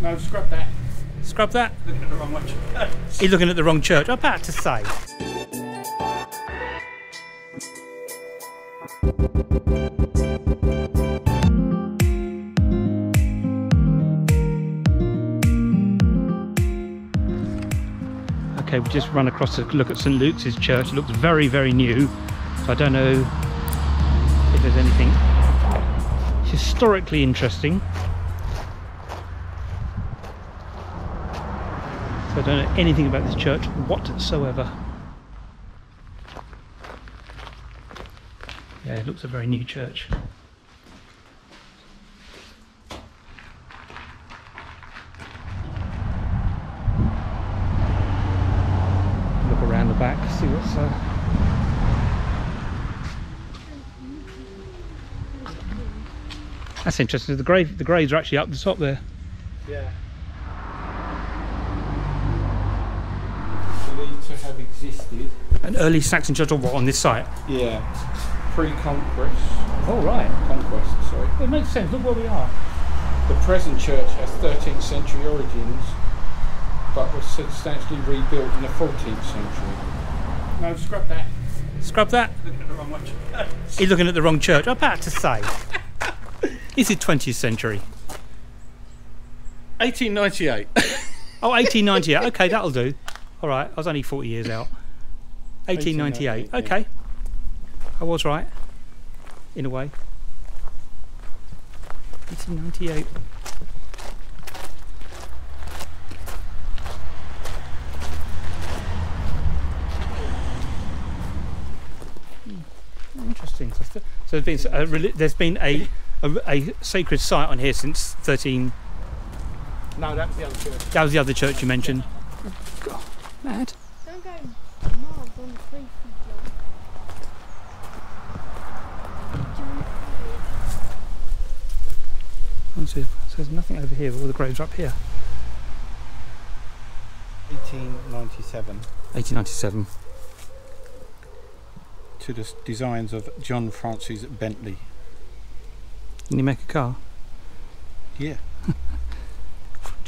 No, scrub that. Scrub that. Looking at the wrong one. You're looking at the wrong church. I'm about to say. Okay, we just run across to look at St Luke's church. It looks very, very new. So I don't know if there's anything historically interesting. So I don't know anything about this church whatsoever. Yeah, it looks a very new church. Look around the back, see what's uh, That's interesting. The grave, the graves are actually up the top there. Yeah. Believed to have existed. An early Saxon church, or what, on this site? Yeah. Pre-conquest. Oh right. Conquest, sorry. It makes sense. Look where we are. The present church has 13th century origins, but was substantially rebuilt in the 14th century. No, scrub that. Scrub that. Looking at the wrong one. You're looking at the wrong church. I'm about to say. Is it 20th century? 1898. Oh, 1898. Okay, that'll do. All right, I was only 40 years out. 1898. 1898, yeah. Okay. I was right. In a way. 1898. Hmm, Interesting. So, there's been a, there's been a, a a sacred site on here since 13. no, that was the other church. That was the other church you mentioned. God, mad. Don't go miles on the free feed so, so there's nothing over here, but all the graves are up here. 1897 1897. to the designs of John Francis Bentley. Didn't he make a car? Yeah.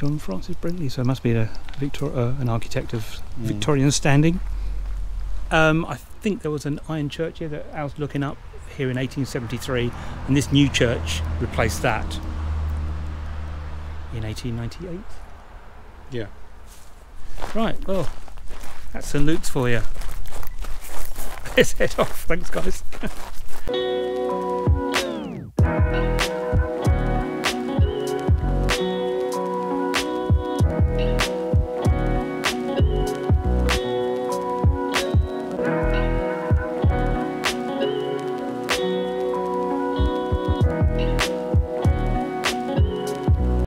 John Francis Bentley, so it must be a Victor, uh, an architect of Mm. Victorian standing. Um, I think there was an iron church here that I was looking up here in 1873, and this new church replaced that in 1898. Yeah. Right, well, that's St Luke's for you. Let's head off. Thanks, guys.